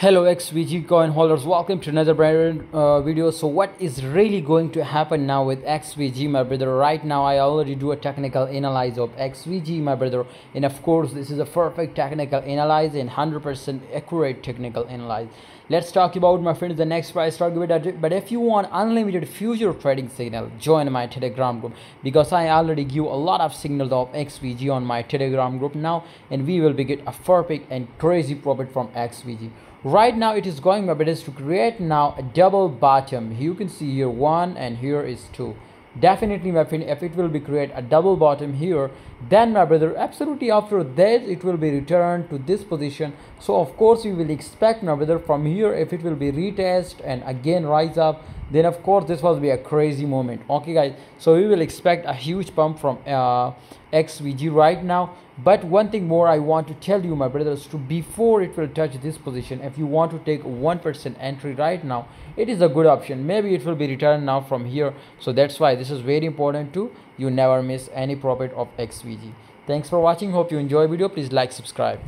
hello xvg coin holders. Welcome to another brand uh, video. So what is really going to happen now with xvg my brother? Right now i already do a technical analysis of xvg my brother. And of course this is a perfect technical analysis and 100 percent accurate technical analysis let's talk about my friends the next price target. But if you want unlimited future trading signal join my telegram group. Because i already give a lot of signals of xvg on my telegram group now. And we will be get a perfect and crazy profit from xvg right now it is going my best to create now a double bottom. You can see here one and here is two. Definitely my friend if it will be create a double bottom here then my brother absolutely after that it will be returned to this position. So of course we will expect my brother from here if it will be retest and again rise up then of course this will be a crazy moment. Okay guys so we will expect a huge pump from uh, xvg right now. But one thing more i want to tell you my brothers to before it will touch this position if you want to take one percent entry right now it is a good option. Maybe it will be returned now from here. So that's why this is very important to you never miss any profit of xvg thanks for watching. Hope you enjoy video. Please like subscribe